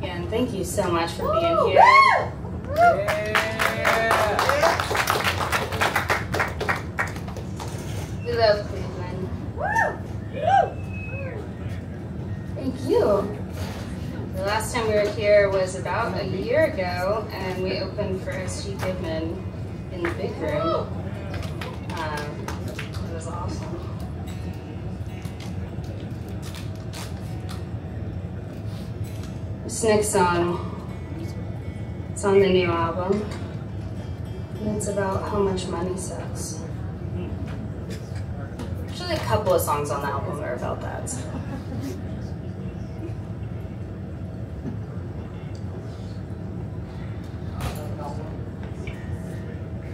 Again, thank you so much for being here. We love Cleveland. Thank you. The last time we were here was about a year ago, and we opened for S.G. Goodman in the big room. Um, it was awesome. This next song, it's on the new album. And it's about how much money sucks. Actually, a couple of songs on the album are about that. so.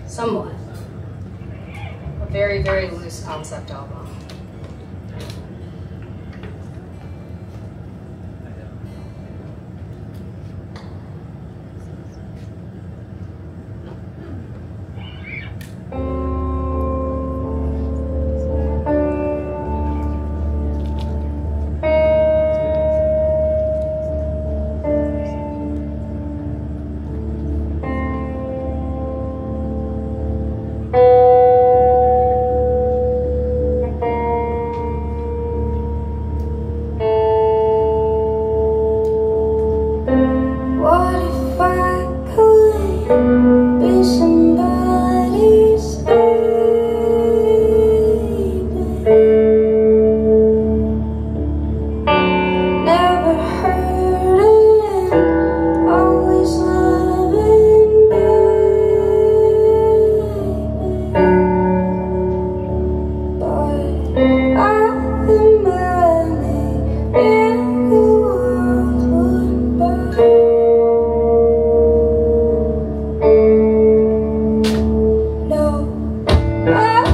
Somewhat. A very, very loose concept album. Oh.